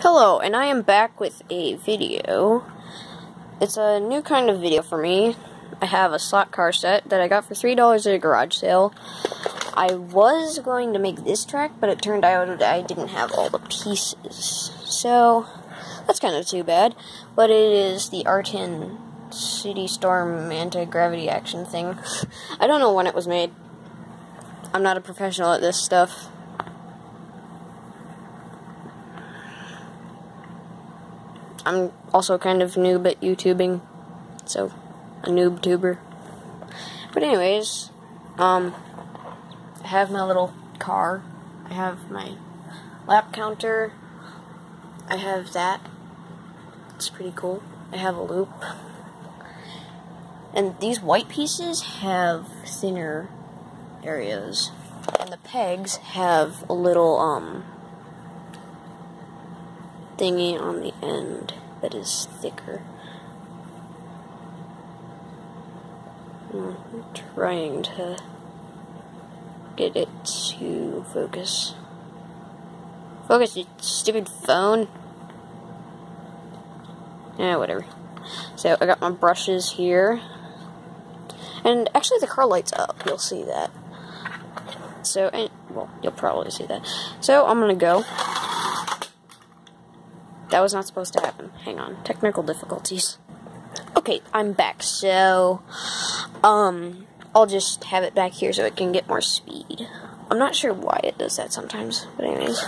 Hello, and I am back with a video. It's a new kind of video for me. I have a slot car set that I got for $3 at a garage sale. I was going to make this track, but it turned out I didn't have all the pieces. So, that's kind of too bad. But it is the Artin City Storm anti-gravity action thing. I don't know when it was made. I'm not a professional at this stuff. I'm also kind of noob at YouTubing, so a noob tuber. But anyways, um, I have my little car. I have my lap counter. I have that. It's pretty cool. I have a loop. And these white pieces have thinner areas. And the pegs have a little, um, thingy on the end that is thicker. I'm trying to get it to focus. Focus, you stupid phone. Yeah, whatever. So I got my brushes here. And actually the car lights up, you'll see that. So, and, well, you'll probably see that. So I'm gonna go. That was not supposed to happen. Hang on. Technical difficulties. Okay, I'm back. So, um, I'll just have it back here so it can get more speed. I'm not sure why it does that sometimes, but anyways.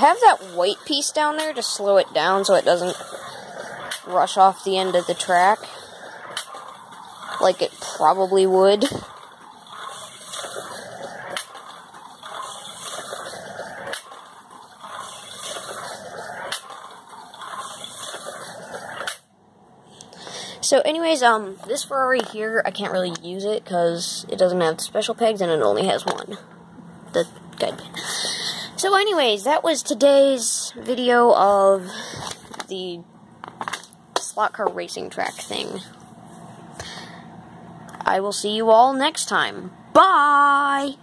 Have that white piece down there to slow it down so it doesn't rush off the end of the track like it probably would. So anyways, um, this Ferrari here, I can't really use it because it doesn't have special pegs and it only has one. The guide pin. So anyways, that was today's video of the slot car racing track thing. I will see you all next time. Bye!